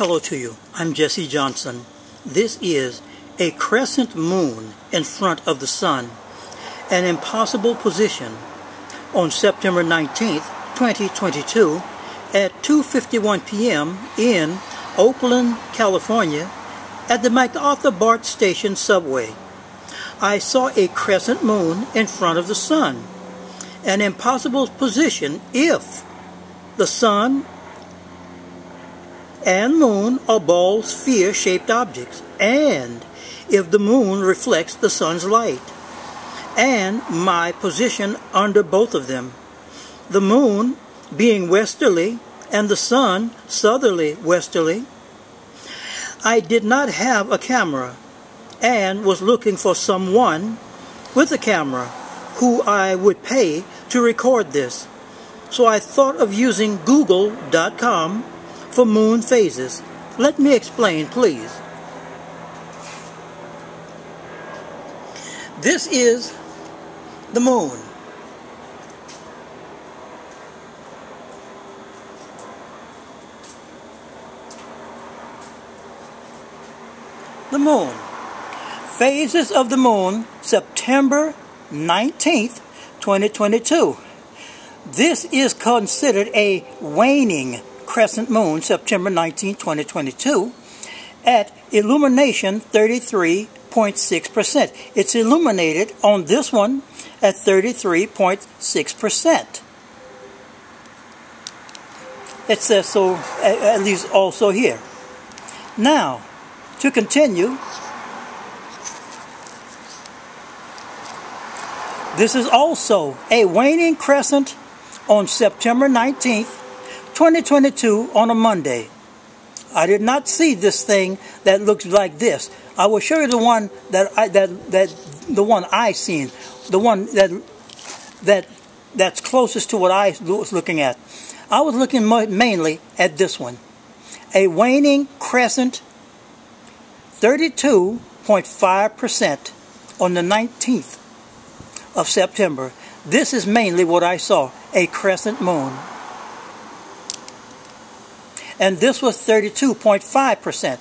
Hello to you. I'm Jessie Johnson. This is a crescent moon in front of the sun, an impossible position on September 19th, 2022 at 2:51 p.m. in Oakland, California at the MacArthur BART station subway. I saw a crescent moon in front of the sun, an impossible position if the sun and moon are ball sphere shaped objects, and if the moon reflects the sun's light, and my position under both of them. The moon being westerly and the sun southerly westerly. I did not have a camera and was looking for someone with a camera who I would pay to record this. So I thought of using google.com for moon phases. Let me explain, please. This is the moon. The moon. Phases of the moon, September 19th, 2022. This is considered a waning crescent moon, September 19, 2022, at illumination 33.6%. It's illuminated on this one at 33.6%. It says so, at least also here. Now, to continue, this is also a waning crescent on September 19th, 2022 on a Monday. I did not see this thing that looks like this. I will show you the one that I that that the one I seen, the one that that that's closest to what I was looking at. I was looking mainly at this one, a waning crescent, 32.5 percent on the 19th of September. This is mainly what I saw, a crescent moon and this was 32.5%.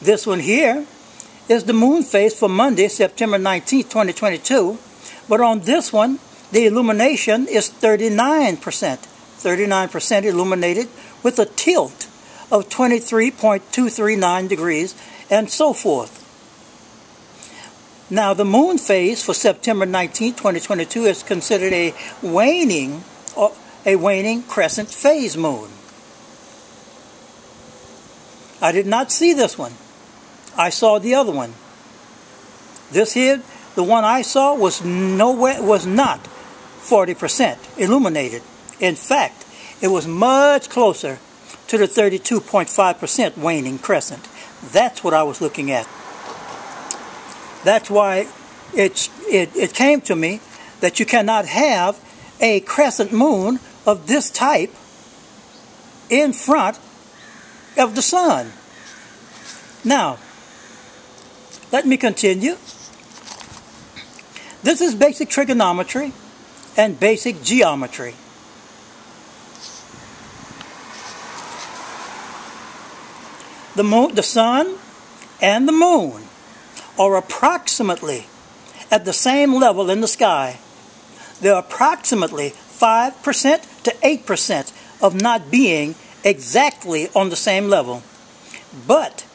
This one here is the moon phase for Monday, September 19, 2022. But on this one, the illumination is 39%. 39% illuminated with a tilt of 23.239 degrees and so forth. Now, the moon phase for September 19, 2022 is considered a waning uh, a waning crescent phase moon. I did not see this one. I saw the other one. This here, the one I saw was nowhere was not 40% illuminated. In fact, it was much closer to the 32.5% waning crescent. That's what I was looking at. That's why it, it came to me that you cannot have a crescent moon of this type in front of the sun. Now, let me continue. This is basic trigonometry and basic geometry. The moon, the sun and the moon are approximately at the same level in the sky. They're approximately 5% to 8% of not being exactly on the same level. But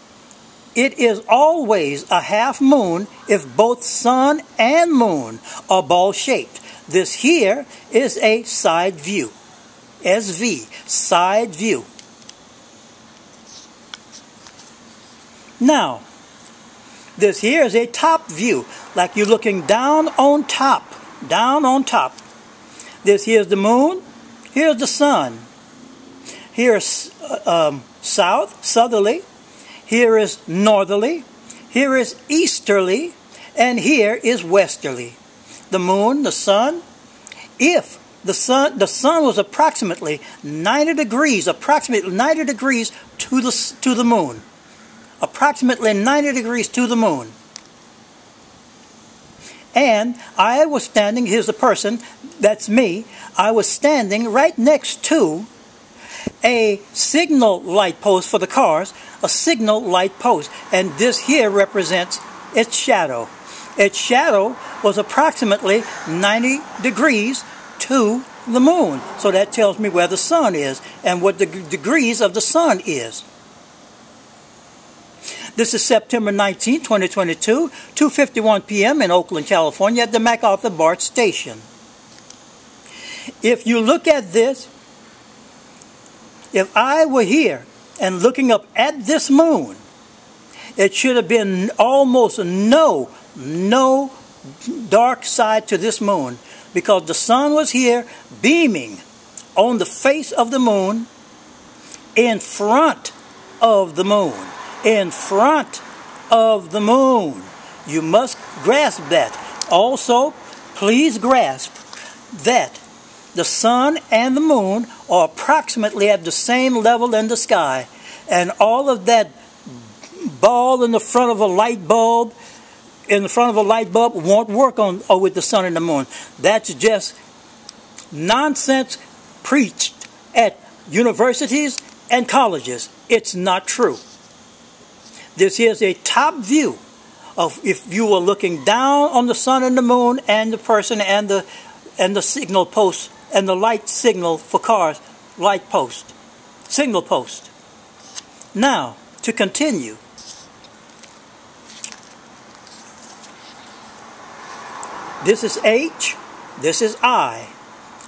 it is always a half moon if both sun and moon are ball shaped. This here is a side view. SV, side view. Now, this here is a top view, like you're looking down on top, down on top. This here's the moon, here's the sun. Here's uh, um, south, southerly. Here is northerly. Here is easterly. And here is westerly. The moon, the sun. If the sun, the sun was approximately 90 degrees, approximately 90 degrees to the, to the moon approximately 90 degrees to the moon. And I was standing, here's the person, that's me, I was standing right next to a signal light post for the cars, a signal light post. And this here represents its shadow. Its shadow was approximately 90 degrees to the moon. So that tells me where the sun is and what the degrees of the sun is. This is September 19, 2022, 2.51 p.m. in Oakland, California at the MacArthur BART station. If you look at this, if I were here and looking up at this moon, it should have been almost no, no dark side to this moon because the sun was here beaming on the face of the moon in front of the moon. In front of the moon. You must grasp that. Also, please grasp that the sun and the moon are approximately at the same level in the sky. And all of that ball in the front of a light bulb, in the front of a light bulb, won't work on or with the sun and the moon. That's just nonsense preached at universities and colleges. It's not true. This is a top view of if you were looking down on the sun and the moon and the person and the and the signal post and the light signal for cars, light post, signal post. Now, to continue. This is H, this is I,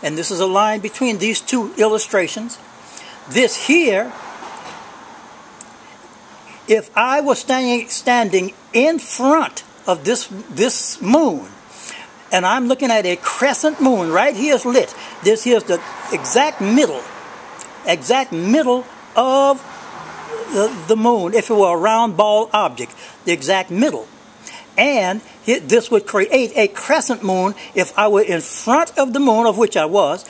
and this is a line between these two illustrations. This here, if I was standing, standing in front of this, this moon, and I'm looking at a crescent moon right here is lit. This here's the exact middle, exact middle of the, the moon, if it were a round ball object, the exact middle. And this would create a crescent moon if I were in front of the moon, of which I was,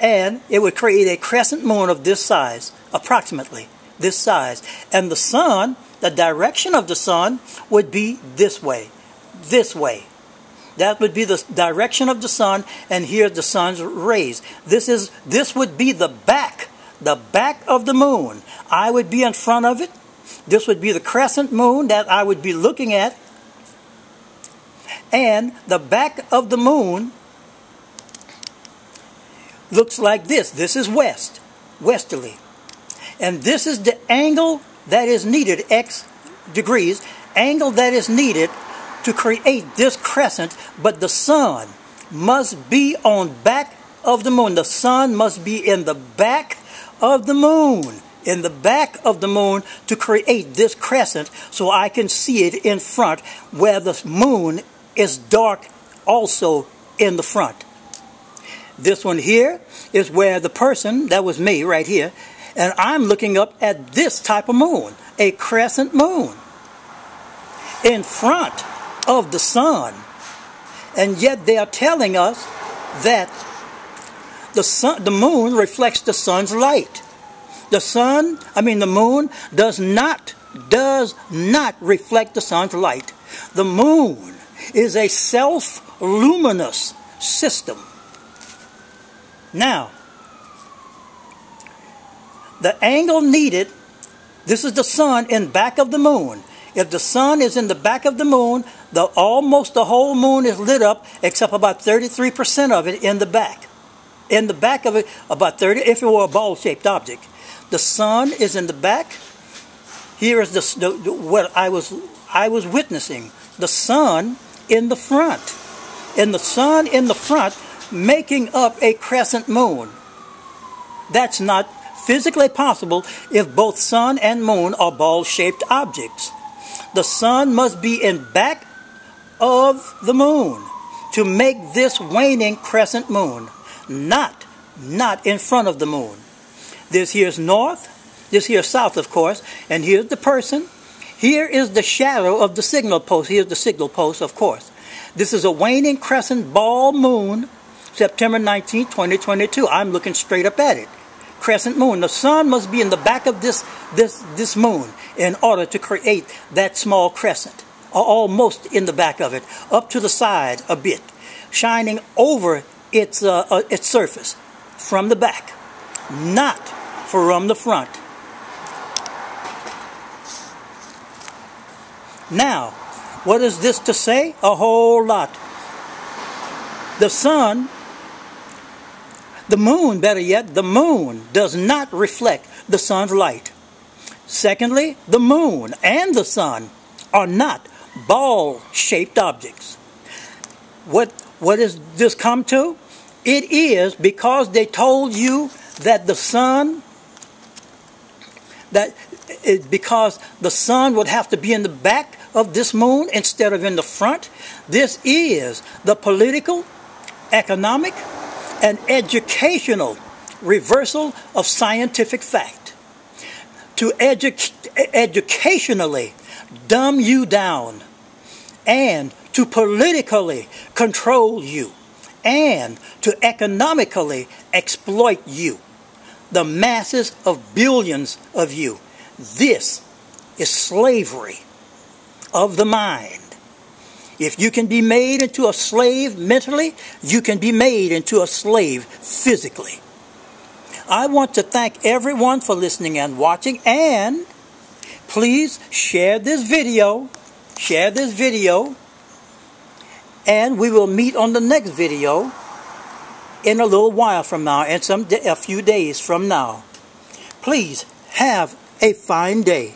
and it would create a crescent moon of this size, approximately this size. And the sun, the direction of the sun, would be this way, this way. That would be the direction of the sun, and here the sun's rays. This is this would be the back, the back of the moon. I would be in front of it. This would be the crescent moon that I would be looking at. And the back of the moon looks like this. This is west, westerly. And this is the angle that is needed, x degrees, angle that is needed to create this crescent, but the sun must be on back of the moon. The sun must be in the back of the moon. In the back of the moon to create this crescent so I can see it in front where the moon is dark also in the front. This one here is where the person, that was me right here, and I'm looking up at this type of moon, a crescent moon. In front of the sun. And yet they are telling us that the sun, the moon reflects the sun's light. The sun, I mean the moon does not does not reflect the sun's light. The moon is a self-luminous system. Now, the angle needed, this is the sun in back of the moon. If the sun is in the back of the moon, the almost the whole moon is lit up except about 33% of it in the back. In the back of it, about 30, if it were a ball-shaped object. The sun is in the back. Here is the, the, the, what I was I was witnessing. The sun in the front. And the sun in the front making up a crescent moon. That's not physically possible if both sun and moon are ball-shaped objects the sun must be in back of the moon to make this waning crescent moon, not, not in front of the moon. This here's north, this here's south, of course, and here's the person. Here is the shadow of the signal post. Here's the signal post, of course. This is a waning crescent ball moon, September 19, 2022. I'm looking straight up at it. Crescent moon. The sun must be in the back of this, this, this moon in order to create that small crescent, almost in the back of it, up to the side a bit, shining over its, uh, uh, its surface from the back, not from the front. Now, what is this to say? A whole lot. The sun, the moon, better yet, the moon does not reflect the sun's light. Secondly, the moon and the sun are not ball shaped objects. What, what does this come to? It is because they told you that the sun, that it, because the sun would have to be in the back of this moon instead of in the front. This is the political, economic, and educational reversal of scientific fact. To edu- educationally dumb you down and to politically control you and to economically exploit you, the masses of billions of you. This is slavery of the mind. If you can be made into a slave mentally, you can be made into a slave physically. I want to thank everyone for listening and watching and please share this video. Share this video. And we will meet on the next video in a little while from now and some a few days from now. Please have a fine day.